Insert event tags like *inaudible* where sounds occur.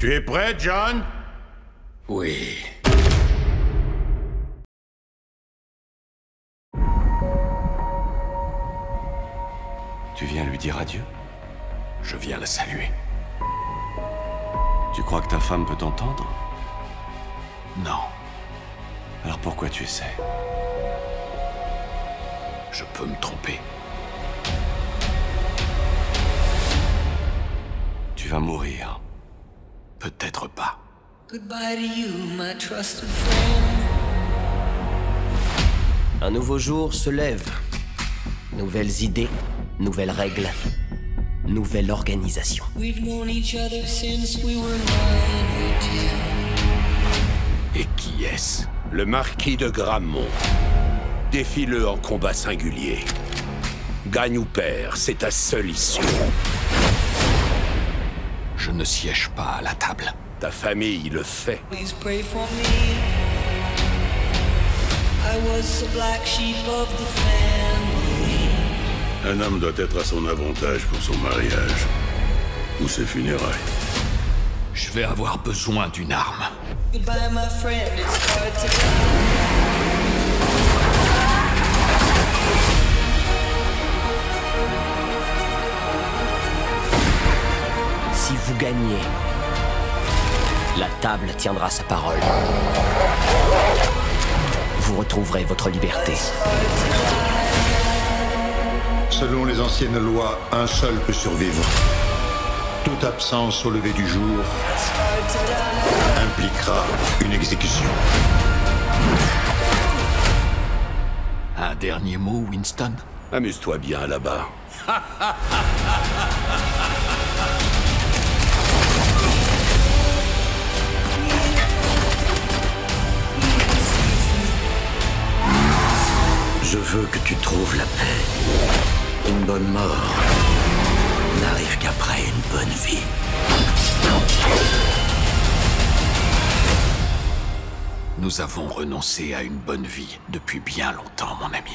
Tu es prêt, John? Oui. Tu viens lui dire adieu? Je viens la saluer. Tu crois que ta femme peut t'entendre? Non, Alors pourquoi tu essaies? Je peux me tromper. Tu vas mourir. Peut-être pas. Goodbye to you, my trusted friend. Un nouveau jour se lève. Nouvelles idées, nouvelles règles, nouvelle organisation. Et qui est-ce? Le marquis de Grammont. Défie-le en combat singulier. Gagne ou perd, c'est ta seule issue. Je ne siège pas à la table. Ta famille le fait. Please pray for me. I was the black sheep of the family. Un homme doit être à son avantage pour son mariage ou ses funérailles. Je vais avoir besoin d'une arme. Goodbye, my friend. It's hard to Si vous gagnez, la table tiendra sa parole. Vous retrouverez votre liberté. Selon les anciennes lois, un seul peut survivre. Toute absence au lever du jour impliquera une exécution. Un dernier mot, Winston? Amuse-toi bien là-bas. *laughs* Je veux que tu trouves la paix. Une bonne mort n'arrive qu'après une bonne vie. Nous avons renoncé à une bonne vie depuis bien longtemps, mon ami.